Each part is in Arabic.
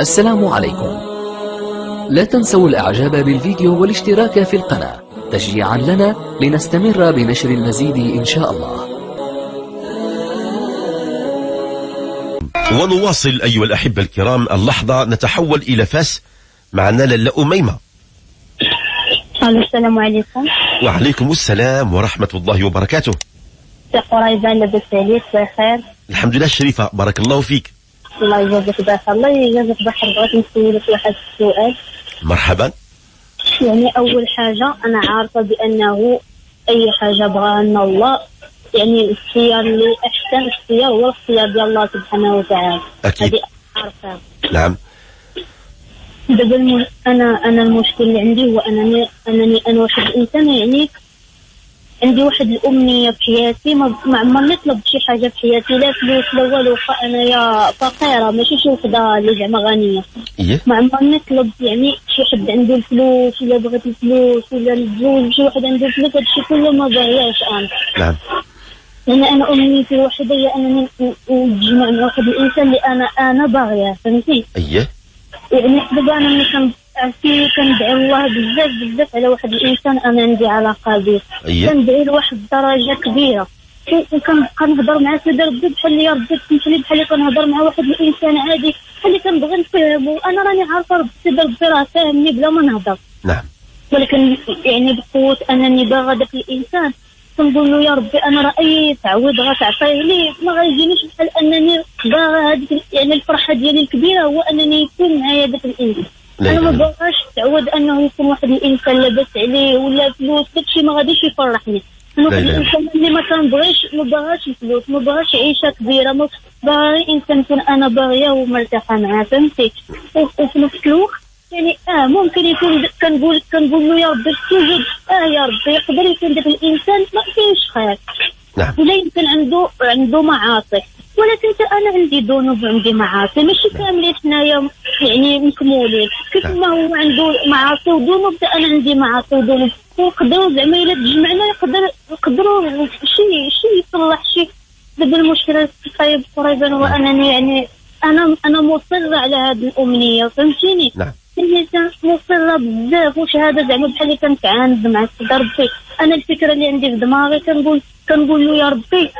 السلام عليكم. لا تنسوا الإعجاب بالفيديو والاشتراك في القناة تشجيعا لنا لنستمر بنشر المزيد إن شاء الله. ونواصل أيها الأحبة الكرام اللحظة نتحول إلى فاس معنا لاله أميمة. السلام عليكم. وعليكم السلام ورحمة الله وبركاته. قريبة لاباس عليك بخير الحمد لله الشريفة بارك الله فيك. الله يجازيك بخير. الله يجازيك بخير. بغيت نسولك واحد السؤال. مرحبا. يعني أول حاجة أنا عارفة بأنه أي حاجة بغاها لنا الله يعني الاختيار اللي أحسن اختيار هو الاختيار ديال الله سبحانه وتعالى. أكيد. هذه عارفة. نعم. دابا أنا أنا المشكل اللي عندي هو انني أنني أنا واحد الإنسان يعني عندي واحد الأمنية في حياتي ما ما عمرني طلبت شي حاجة في حياتي لا فلوس لا والو خ- انايا فقيرة ماشي شي وحدة اللي زعما غنية. إيه. ما عمرني طلبت يعني شي حد عنده الفلوس ولا بغيت الفلوس ولا نتزوج بشي واحد عنده الفلوس هادشي كله ما باغياش أنا. نعم. لأن أنا أمنيتي الوحيدة هي أنني نتجمع مع واحد الإنسان اللي أنا أنا باغياه فهمتي؟ أيه. يعني دابا أنا ملي عرفتي كندعي الله بزاف بزاف على واحد الإنسان أنا عندي علاقة به أيه كندعي لواحد الدرجه كبيرة. وكنبقى نهضر مع سيدي ربي بحال اللي ربي تسمح لي بحال اللي كنهضر مع واحد الإنسان عادي. بحال اللي كنبغي نفهمو. أنا راني عارفة ربي سيدي ربي راه فاهمني بلا ما نهضر. نعم. ولكن يعني بقوة أنني باغا داك الإنسان كنقول له يا ربي أنا راه اي تعويض غتعطيه لي ما غيجينيش بحال أنني باغا هذيك يعني الفرحة ديالي الكبيرة هو أنني يكون معايا داك الإنسان. لا أنا ما باغاش تعود أنه يكون واحد الإنسان لاباس عليه ولا فلوس داكشي ما غاديش يفرحني. واحد الإنسان اللي ما كنبغيش ما باغاش الفلوس ما باغاش عيشة كبيرة ما باغي إنسان يكون أنا باغية ومرتاحة معاه فهمتي؟ وفي نفس الوقت يعني آه ممكن يكون كنقول كنقول له يا ربي توجد آه يا ربي يقدر يكون داك الإنسان ما فيهش خير. نعم. ولا يمكن عنده عنده معاصي. ولكن أنا عندي ذنوب وعندي معاصي ماشي كاملين حنايا يعني مكمولين كيف ما هو عنده معاصي وذنوب أنا عندي معاصي وذنوب ونقدروا زعما إلا تجمعنا يقدر يقدروا شي شي يصلح شي. دابا المشكلة طيب قريبا هو انني يعني أنا أنا مصرة على هذه الأمنية فهمتيني؟ نعم. كانت مصرة بزاف وشهادة زعما بحال اللي كنتعاند مع سيدي ربي. أنا الفكرة اللي عندي في دماغي كنقول كنقول له يا ربي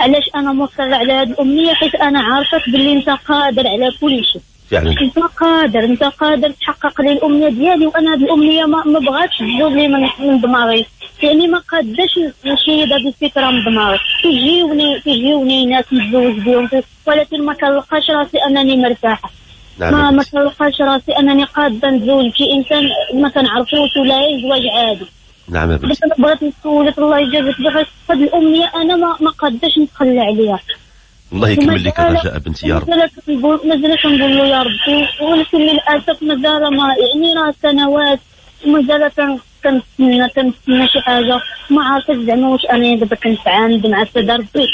علاش أنا مصرة على هذه الأمنية حيت أنا عارفك باللي أنت قادر على كل شيء. فعلا انت قادر انت قادر تحقق لي الأمنية ديالي وأنا هذه الأمنية ما, ما بغاتش تزول لي من, من دماغي. يعني ما قادش نشيد هذه الفكرة من دماغي. تجيوني تجيوني ناس نتزوج بهم ولكن ما كنلقاش راسي أنني مرتاحة. نعم ما ما. كنلقاش راسي أنني قادة نتزوج بشي إنسان ما كنعرفوش ولا زواج عادي. نعم بس بغيت نسولك الله يجازيك بخير هذه الأمنية أنا ما ما قادش نتخلى عليها. الله يكمل لك الرجاء بنتي يا رب. مازال كنقول له يا ربي ولكن للأسف مازال ما يعني راه سنوات ومازال كن- كنتسنى كنتسنى شي حاجة. ما عرفتش زعما واش أنا دابا كنتعاند مع سيدي ربي.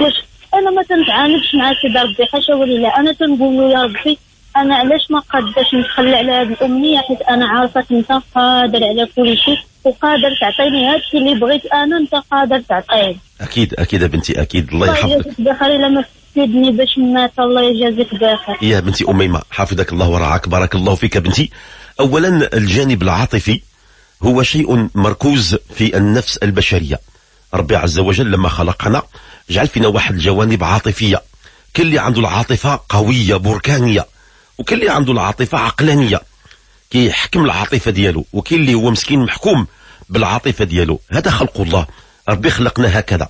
واش أنا ما كنتعاندش مع سيدي ربي. حاشا ولله أنا كنقول له يا ربي أنا علاش ما قادش نتخلى على هذه الأمنية؟ حيت أنا عارفك أنت قادر على كل شيء. وقادر تعطيني هذا الشيء اللي بغيت أنا أنت قادر تعطيه أكيد أكيد يا بنتي أكيد. الله يحفظك. بخير إلا ما تفيدني باش مات الله يجازيك بخير. يا بنتي أميمة حفظك الله ورعاك. بارك الله فيك بنتي. أولا الجانب العاطفي هو شيء مركوز في النفس البشرية. ربي عز وجل لما خلقنا جعل فينا واحد الجوانب عاطفية. كل اللي عنده العاطفة قوية بركانية. وكل اللي عنده العاطفة عقلانية. كيحكم العاطفة ديالو وكاين اللي هو مسكين محكوم بالعاطفة ديالو. هذا خلق الله. ربي خلقنا هكذا.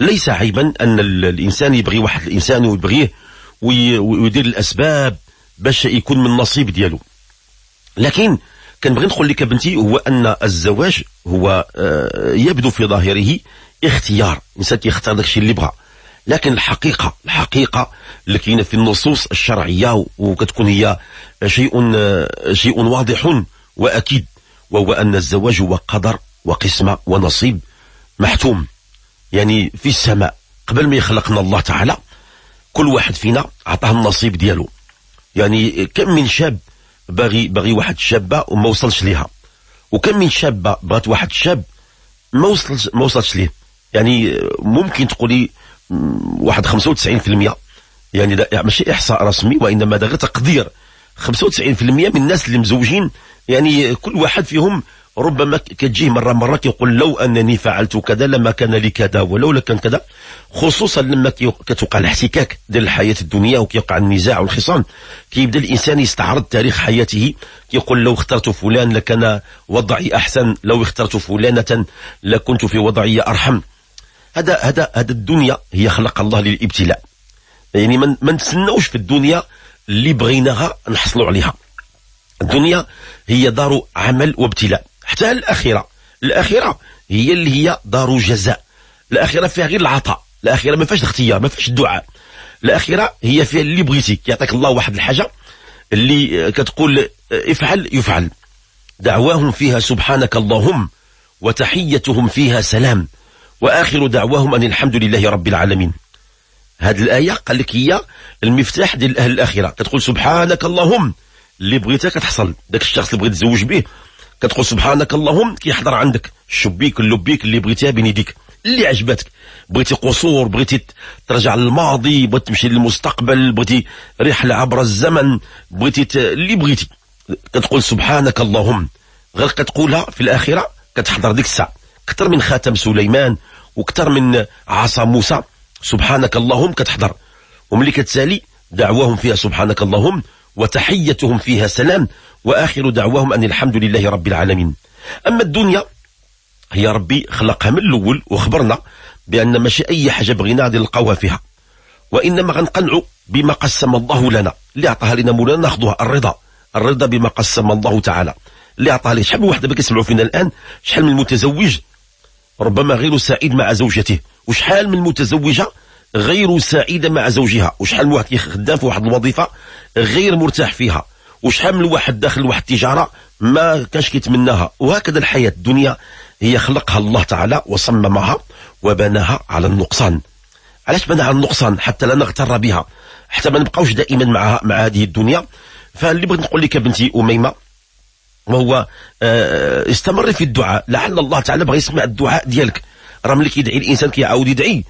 ليس عيبا أن ال- الإنسان يبغي واحد الإنسان ويبغيه وي- ويدير الأسباب باش يكون من النصيب ديالو. لكن كنبغي نقول لك بنتي هو أن الزواج هو آه، يبدو في ظاهره اختيار. الإنسان كيختار داكشي اللي بغى. لكن الحقيقة الحقيقة اللي كاينة في النصوص الشرعية وكتكون هي شيء شيء واضح وأكيد وهو أن الزواج هو قدر وقسمة ونصيب محتوم يعني في السماء. قبل ما يخلقنا الله تعالى كل واحد فينا عطاه النصيب ديالو. يعني كم من شاب باغي باغي واحد شابة وما وصلش ليها. وكم من شابة بغات واحد شاب ما وصلش ما وصلش ليه. يعني ممكن تقولي واحد 95% يعني ده يعني ماشي إحصاء رسمي وإنما ده غير تقدير. 95% من الناس اللي مزوجين يعني كل واحد فيهم ربما كتجيه مرة مرة كيقول لو أنني فعلت كذا لما كان لي كذا ولولا كان كذا. خصوصا لما كتوقع الاحتكاك ديال الحياة الدنيا وكيوقع النزاع والخصام. كيبدا الإنسان يستعرض تاريخ حياته كيقول لو اخترت فلان لكان وضعي أحسن لو اخترت فلانة لكنت في وضعي أرحم. هذا هذا هذا الدنيا هي خلق الله للإبتلاء. يعني ما نتسناوش في الدنيا اللي بغيناها نحصلوا عليها. الدنيا هي دار عمل وابتلاء. حتى الآخرة. الآخرة هي اللي هي دار جزاء. الآخرة فيها غير العطاء. الآخرة ما فيهاش الاختيار ما فيهاش الدعاء. الآخرة هي فيها اللي بغيتي يعطيك الله واحد الحاجة اللي كتقول افعل يفعل. دعواهم فيها سبحانك اللهم وتحيتهم فيها سلام. وآخر دعواهم أن الحمد لله رب العالمين. هذه الآية قال لك هي المفتاح ديال أهل الآخرة كتقول سبحانك اللهم اللي بغيتها كتحصل. داك الشخص اللي بغيت تزوج به كتقول سبحانك اللهم كيحضر عندك. الشبيك اللبيك اللي بغيتيها بين يديك اللي عجبتك بغيتي قصور بغيتي ترجع للماضي بغيتي تمشي للمستقبل بغيتي رحلة عبر الزمن بغيتي ت... اللي بغيتي. كتقول سبحانك اللهم. غير كتقولها في الآخرة كتحضر ديك الساعة. أكثر من خاتم سليمان وأكثر من عصا موسى. سبحانك اللهم كتحضر. وملي كتسالي دعواهم فيها سبحانك اللهم وتحيتهم فيها سلام وآخر دعواهم أن الحمد لله رب العالمين. أما الدنيا هي ربي خلقها من الأول وخبرنا بأن ماشي أي حاجة بغينا غادي نلقاوها فيها. وإنما غنقنعوا بما قسم الله لنا اللي عطاها لنا مولانا ناخذوها الرضا. الرضا بما قسم الله تعالى. اللي عطاها لي. شحال من واحد كيسمعوا فينا الآن؟ شحال من متزوج؟ ربما غير سعيد مع زوجته. وشحال من متزوجة غير سعيدة مع زوجها؟ وشحال من واحد خدام في واحد الوظيفة غير مرتاح فيها؟ وشحال من واحد داخل واحد التجارة ما كانش كيتمناها؟ وهكذا الحياة الدنيا هي خلقها الله تعالى وصممها وبناها على النقصان. علاش بناها على النقصان؟ حتى لا نغتر بها. حتى ما نبقاوش دائما مع مع هذه الدنيا. فاللي بغيت نقول لك بنتي أميمة وهو آه، استمر في الدعاء. لعل الله تعالى بغى يسمع الدعاء ديالك. راه ملي كيدعي الإنسان كيعاود يدعي.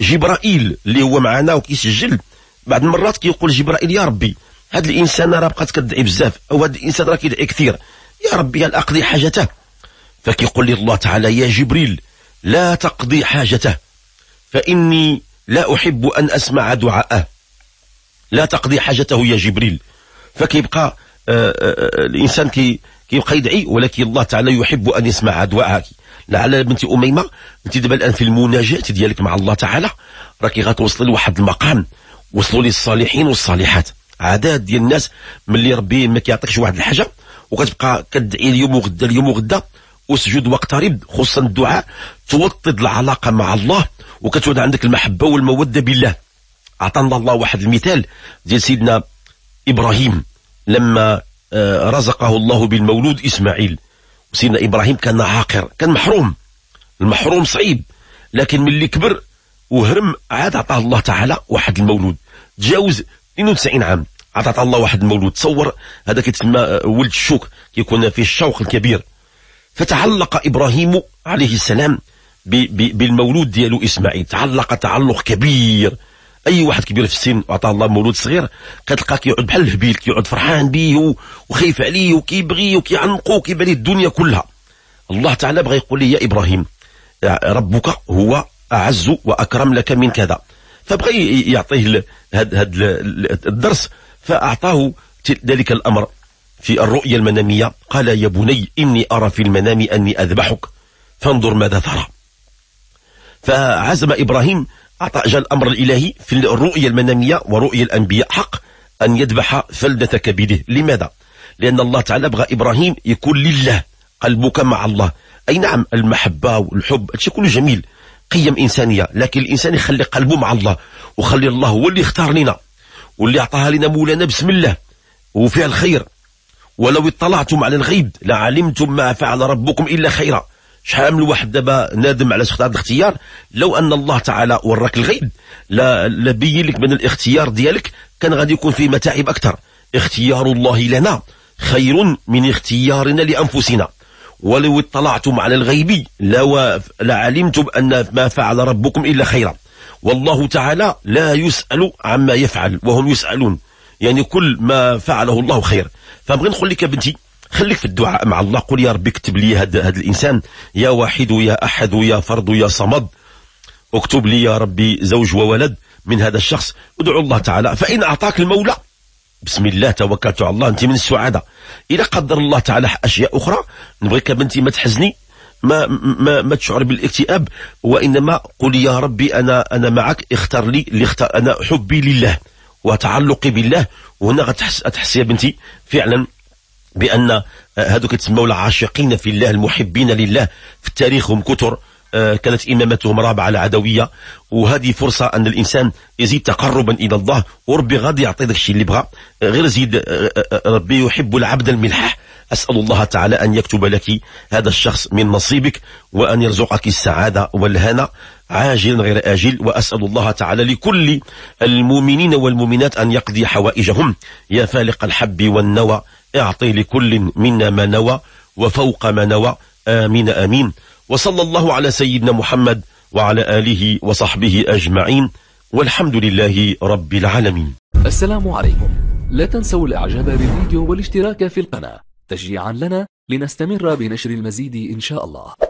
جبرائيل اللي هو معنا وكيسجل بعض المرات كيقول جبرائيل يا ربي هاد الإنسان راه بقات كتدعي بزاف أو هاد الإنسان راه كيدعي كثير. يا ربي هل أقضي حاجته؟ فكيقول لي الله تعالى يا جبريل لا تقضي حاجته فإني لا أحب أن أسمع دعاءه. لا تقضي حاجته يا جبريل. فكيبقى آه، آه، آه، الإنسان كي كيبقى يدعي ولكن الله تعالى يحب أن يسمع دعائك. لعل بنتي أميمة انت دابا الآن في المناجاة ديالك مع الله تعالى راكي غتوصلي لواحد المقام وصلوا للصالحين والصالحات. عادات ديال الناس ملي ربي ما كيعطيكش واحد الحاجة وكتبقى كتدعي اليوم وغدا اليوم وغدا وسجود واقترب خصوصا الدعاء توطد العلاقة مع الله وكتولد عندك المحبة والمودة بالله. عطانا الله واحد المثال ديال سيدنا إبراهيم. لما آه، رزقه الله بالمولود إسماعيل. سيدنا إبراهيم كان عاقر كان محروم. المحروم صعيب لكن من اللي كبر وهرم عاد عطاه الله تعالى واحد المولود. تجاوز 92 عام عاد عطاه الله واحد المولود. تصور هذا كيتسمى آه، ولد الشوك كيكون فيه الشوق الكبير. فتعلق إبراهيم عليه السلام بالمولود ديالو إسماعيل. تعلق تعلق كبير. أي واحد كبير في السن عطاه الله مولود صغير كتلقاه كيقعد بحال الهبيل كيقعد فرحان به وخايف عليه وكيبغي وكيعنقو وكيبان الدنيا كلها. الله تعالى بغى يقول لي يا إبراهيم ربك هو أعز وأكرم لك من كذا. فبغى يعطيه هذا الدرس فأعطاه ذلك الأمر. في الرؤيا المنامية قال يا بني إني أرى في المنام أني أذبحك فانظر ماذا ترى. فعزم إبراهيم أعطى جاء الأمر الإلهي في الرؤية المنامية ورؤية الأنبياء. حق أن يذبح فلدة كبده لماذا؟ لأن الله تعالى بغى إبراهيم يكون لله قلبك مع الله. أي نعم المحبة والحب هادشي كله جميل. قيم إنسانية لكن الإنسان يخلي قلبه مع الله وخلي الله هو اللي اختار لنا واللي أعطاها لنا مولانا بسم الله وفيها الخير. ولو اطلعتم على الغيب لعلمتم ما فعل ربكم إلا خيرا. شحال من واحد دابا نادم على اختار الاختيار؟ لو أن الله تعالى وراك الغيب لا لبين لك من الاختيار ديالك كان غادي يكون فيه متاعب أكثر. اختيار الله لنا خير من اختيارنا لأنفسنا. ولو اطلعتم على الغيب لعلمتم أن ما فعل ربكم إلا خيرا. والله تعالى لا يسأل عما يفعل وهم يسألون. يعني كل ما فعله الله خير. فبغي نقول لك بنتي خليك في الدعاء مع الله. قل يا ربي اكتب لي هذا الإنسان. يا واحد يا أحد يا فرد يا صمد. اكتب لي يا ربي زوج وولد من هذا الشخص. ادعو الله تعالى. فإن أعطاك المولى. بسم الله توكلت على الله. أنت من السعادة. إذا قدر الله تعالى أشياء أخرى. نبغيك بنتي ما تحزني. ما ما ما تشعر بالاكتئاب. وإنما قل يا ربي أنا أنا معك. اختار لي اللي اختار أنا حبي لله. وتعلقي بالله. وهنا غتحس تحس يا بنتي. فعلا بأن هذوك يتسموا العاشقين في الله المحبين لله. في التاريخ هم كثر آه، كانت إمامتهم رابعة العدوية وهذه فرصة أن الإنسان يزيد تقربا إلى الله. وربي غادي يعطي داك الشيء اللي بغى. غير زيد آه، آه، ربي يحب العبد الملح أسأل الله تعالى أن يكتب لك هذا الشخص من نصيبك وأن يرزقك السعادة والهنا. عاجلا غير آجل. وأسأل الله تعالى لكل المؤمنين والمؤمنات أن يقضي حوائجهم. يا فالق الحب والنوى. اعطي لكل منا ما نوى وفوق ما نوى. آمين آمين. وصلى الله على سيدنا محمد وعلى آله وصحبه أجمعين. والحمد لله رب العالمين. السلام عليكم. لا تنسوا الإعجاب بالفيديو والاشتراك في القناة. تشجيعا لنا لنستمر بنشر المزيد إن شاء الله.